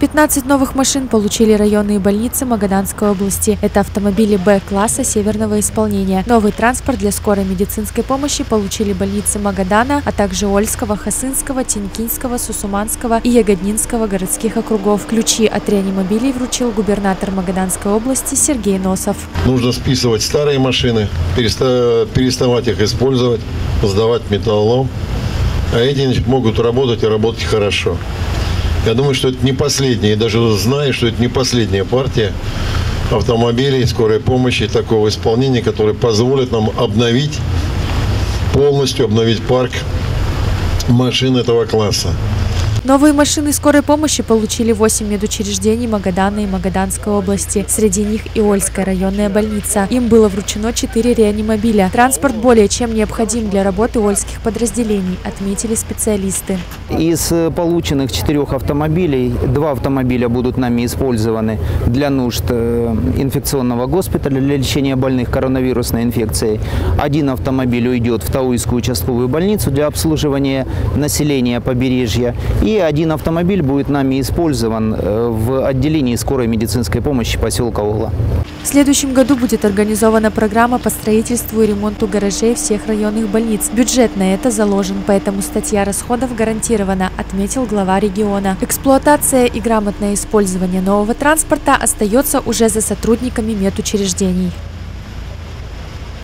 15 новых машин получили районные больницы Магаданской области. Это автомобили Б-класса северного исполнения. Новый транспорт для скорой медицинской помощи получили больницы Магадана, а также Ольского, Хасынского, Тинькинского, Сусуманского и Ягоднинского городских округов. Ключи от реанимобилей вручил губернатор Магаданской области Сергей Носов. Нужно списывать старые машины, переставать их использовать, сдавать металлолом. А эти могут работать и работать хорошо. Я думаю, что это не последняя, и даже знаю, что это не последняя партия автомобилей скорой помощи такого исполнения, который позволит нам обновить, полностью обновить парк машин этого класса. Новые машины скорой помощи получили 8 медучреждений Магадана и Магаданской области. Среди них и Ольская районная больница. Им было вручено 4 реанимобиля. Транспорт более чем необходим для работы ольских подразделений, отметили специалисты. Из полученных четырех автомобилей, два автомобиля будут нами использованы для нужд э, инфекционного госпиталя для лечения больных коронавирусной инфекцией. Один автомобиль уйдет в Тауйскую участковую больницу для обслуживания населения побережья. И и один автомобиль будет нами использован э, в отделении скорой медицинской помощи поселка Угла. В следующем году будет организована программа по строительству и ремонту гаражей всех районных больниц. Бюджет на это заложен, поэтому статья расходов гарантирована, отметил глава региона. Эксплуатация и грамотное использование нового транспорта остается уже за сотрудниками медучреждений.